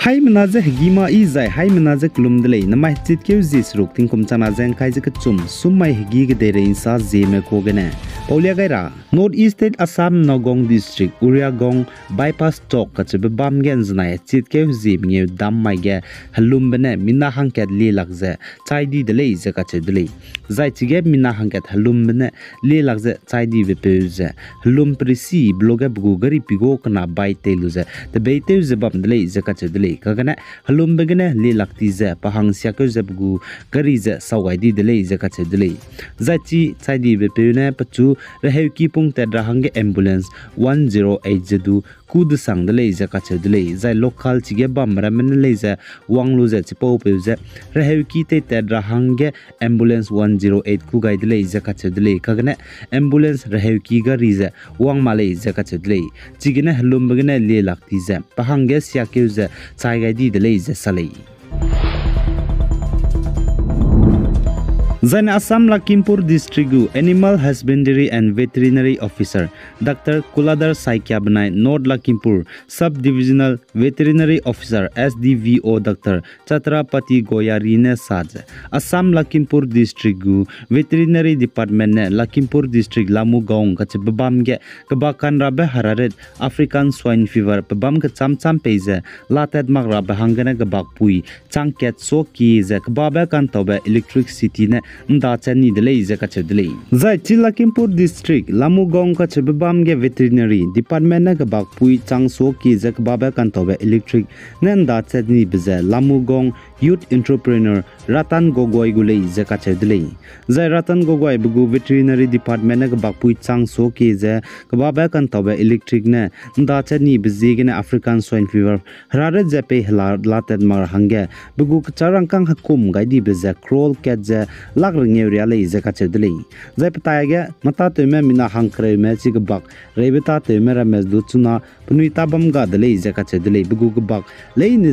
hai manazak gima i zai hai manazak lum dilai na mai chit keu zis rok tin kum chana zeng kai zik chum sum mai ge de rein sa ze ko gene north east state assam nogong district uria gong bypass tok ka chebe bam gen zna chit keu dam mai ge halum bene minna hang ket li lak je chai di dele je ka che zai chige minna hang ket halum prisi bloga bugu gari pigo kana bai te lu je te be te je bam dele je ka che dele le halum begane le lakti pahang sia ko zabgu gari za sawai di dele za ka che dele za chi chai di be pe ne pachu hange ambulance 108 jadu kud sang dele za ka che dele za local chi ge bam ra men le za wang lu za chi po pe za rehe ki te te dra hange ambulance 108 ku gai dele za ka che dele kagana ambulance rehe ki gari za wang ma le za ka che dele chi ge ne halum begane le lakti za pahang ge sia ke za sai gai di de lei ze salei Jain Assam Lakhimpur district animal husbandry and veterinary officer doctor Kuladhar Saikia बनाय north Lakhimpur sub divisional veterinary officer S D V O doctor Chatrapati Goyari ने साज Assam Lakhimpur district veterinary department ने Lakhimpur district Lamu गाँव गच बबाम गे कबा कान राबे हरारे अफ्रीकन स्वाइन फीवर बबाम ग चाम चाम पेजे लातेत मग राबे हंगने गबाक पुई चांगकेट सो की जे कबाबे कान तोबे इलेक्ट्रिक सिटी ने nda chani de le ka che de zai chilakimpur district lamugong ka che bam ge veterinary department na ga bak pui chang so ki jak baba kan tobe electric nen da chani biza lamugong youth entrepreneur Ratan Gogoi gulei zeka chedlei zai Ratan Gogoi bugu veterinary department ka bakpui chang so ke je kaba ba kan tobe electric ne da chani bizig ne African swine fever harare je pe hla latet mar hange bugu charang kang hakum gai di be crawl cat je lag ringe ria le zeka chedlei zai pataya ge mata te me mina hang kre me chi ga bak rebita te me ra mes du chuna pnui tabam ga dle zeka chedlei bugu ga bak le ni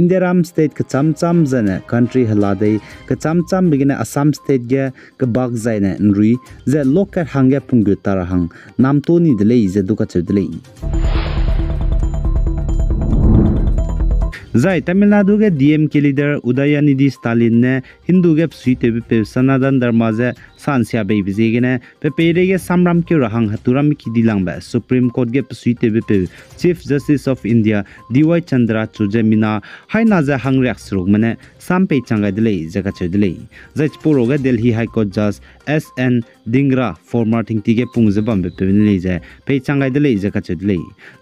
इंदिराम state क चम चम जन country हलादे क चम चम बिगने Assam state गे क बाग जाइने नरुई जे लोकर हंगे पुंगु तारा हंग नाम तो नि दले जे दुका चदले Zai Tamil Nadu ge DMK leader Udayanidhi Stalin ne Hindu ge psuite bi pe sanadan darmaze सानस्या बे बिजेगेने पेपेरे ये सामराम के रहंग हतुराम की दिलांग सुप्रीम कोर्ट गे पसुइते बे पे chief justice of India DY Chandra चुजे मिना हाय नाजा हंग रेक्स रोग मने सामपे चंगा दिले जगा छ दिले जच पुरोग दिल्ली हाई कोर्ट जज एस एन डिंगरा फॉर्मेटिंग टीके पुंगजे बम्बे पे नि जाय पे चंगा दिले जगा छ दिले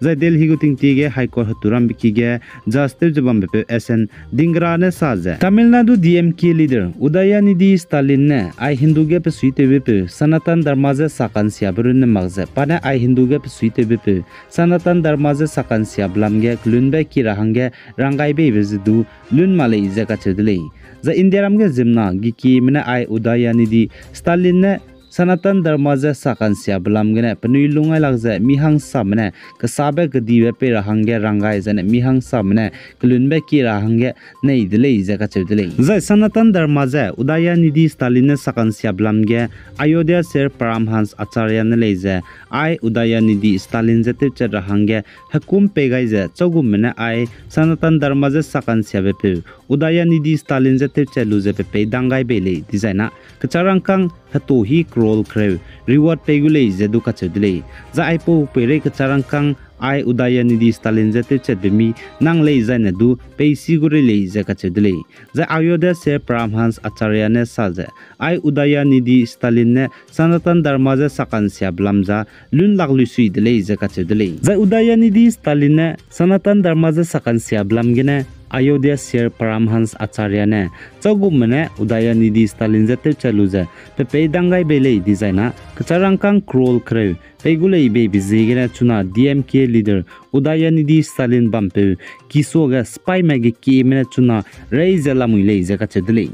ज दिल्ली गु टिंग टीके हाय कोर्ट हतुराम बिकी गे जस्टिस जे बम्बे पे एस एन डिंगरा ने साजे तमिलनाडु डीएमके लीडर उदयनिधि स्टालिन ने आई हिंदू गे suite bipu sanatan darmaze sakan sia burunni magze pane ai hindu gep suite bipu sanatan darmaze sakan sia blamge klunbe kirahange rangai be bizidu lun male izaka chedlei za indiaramge zimna giki mena ai udayani di stalinne sanatan dharma ja sakan sia blam gene panui lungai lakja mihang samne ka sabe ka diwe pe rahange rangai jane mihang samne kulunbe ki rahange nei dile ja ka chudile ja sanatan dharma ja udaya nidhi stalin sakan sia blam ge ayodhya ser paramhans acharya ne leje ai udaya nidhi stalin ja te cha rahange hakum pe gai ja chogum mena ai sanatan dharma ja sakan sia be pe udaya nidhi stalin ja te cha lu ja pe pe dangai be le dizaina kacharang kang hato hi scroll kre reward pegule zedu ka chedle za aipo pere ka charang kang ai udaya nidhi stalin jate chedmi nang le zaina du pe sigure le za ka chedle za ayodhya se pramhans acharya ne saje ai udaya nidhi stalin ne sanatan dharma ja sakan sia blamja lun laglu sui dele za ka chedle za udaya nidhi stalin ne sanatan dharma ja sakan sia blamgene Ayodhya शेर परमहंस आचार्य ने चौगुमने उदयनिधि स्टालिन जते चलुजा पे पेदंगाई बेले डिजाइना कचारंकां crawl क्रे पेगुले बे बिजेगेना चुना DMK leader Udhayanidhi Stalin बम्पे किसोगा स्पाई मैगे केमेना चुना रेजला मुइले जका चदले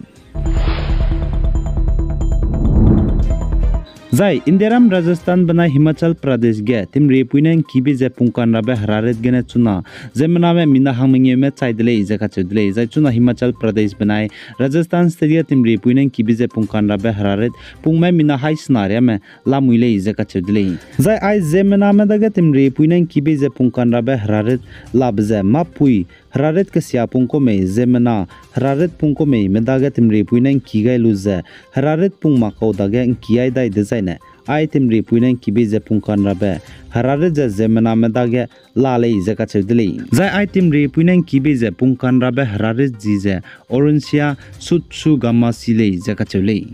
Զայ ինդերամ Ռազաստան բնա Հիմացալ Պրադեշ գե թիմ ռեպուինեն կիբի зе պունկանրաբե հրարետ գնե ծունա զեմնավե մինա համնյեմե ցայդլե իզակացյուդլե իզայ ծունա Հիմացալ Պրադեշ բնայ Ռազաստան ստերիա թիմ ռեպուինեն կիբի зе պունկանրաբե հրարետ պունմե մինա հայ սնարիա մե լամուիլե իզակացյուդլե զայ այ զեմնամե դագե թիմ ռեպուինեն կիբի зе պունկանրաբե հրարետ լաբզե մապուի labze mapui hararet ke siapung ko me zemna hararet pung ko me medaga tim repuinen kigai luze hararet pung makau daga kiai dai de ne ai tim ri puinen kibi je pungkan rabe harare je zemena medage lale je ka chedli zai ai tim ri puinen kibi je pungkan rabe harare ji je orunsia sutsu gamma sile je ka chele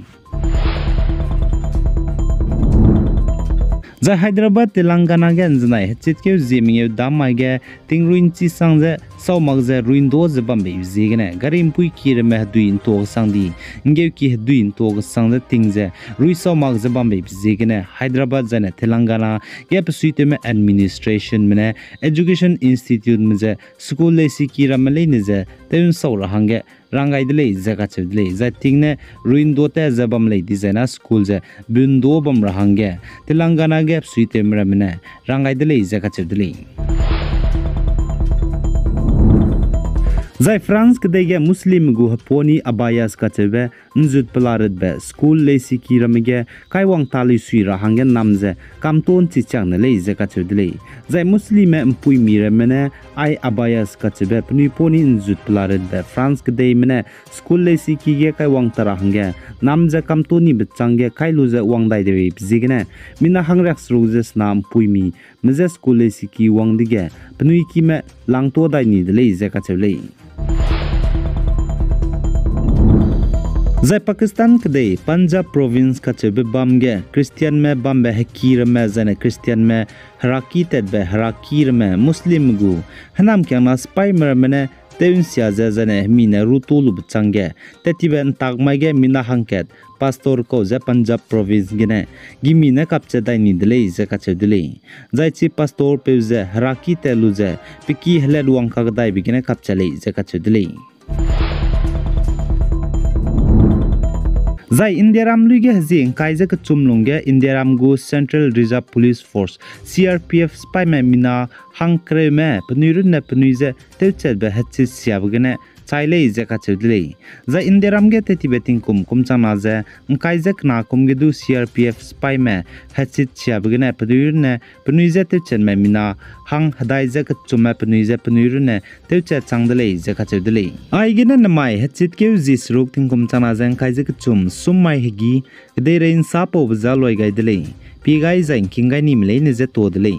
za hyderabad telangana ge anjnai hechit ke ziming damai ge tingruin chi sangje sau magza ruin do zibam be zigna garim pui ki re meh duin to sang di ngew ki duin to sang da ting ze rui sau magza bam be zigna hyderabad zane telangana. Yep suite me administration me education institute me ze school le si ki ram le ne ze teun sau ra hang rangai dile zaga chidile za tingne ruin do te zabam le design school ze. Bin do bam rahange telangana gap suite mramne rangai dile zaga chidile Zai France kedege Muslim gu haponi abayas kachebe nzut pelarit be school le siki ramige kaiwang tali sui rahangen namze kamton chichang ne le ze kachudle zai Muslim me mpui mire mene ai abayas kachebe pni poni nzut pelarit be France kede mene school le siki ge kaiwang tarahange namze kamtoni bchangge kailuze wangdai dewe bzigne mina hangrak sruze snam puimi mze school le siki wangdige pnui ki me langto dai ni de le ze kachule Province ka chebe bamge Christian me bambe hakir me zane Christian me haraki ted be harakir me Muslim gu hanam kya na spy mer mene teun sia za zane mine rutulu bchange tetiben tagmage mina hanket pastor ko za Punjab province gine gimi na kapche dai ni dele ze ka chedule zai chi pastor pe ze haraki telu ze piki hele luang ka dai bigine kapche le ze ka chedule zai indiaram luige hazing kaija ka chumlungge indiaram gu central reserve police force crpf spy me mina hangkre me pnirun ne chaile je kha chudle za inderam ge te tibeting kum kum chama je ngkai jek na kum ge du crpf spy me hachit chia bgna pdur ne pnuize te chen me mina. Hang hadai je ka chuma pnuize pnur ne te cha changdle je kha chudle ai ge na namai hachit ke ji srok ting kum chama je ngkai je ka chum sum mai hegi de rein sapo bjaloi gai dile pigai zain kingai nimle ne je todle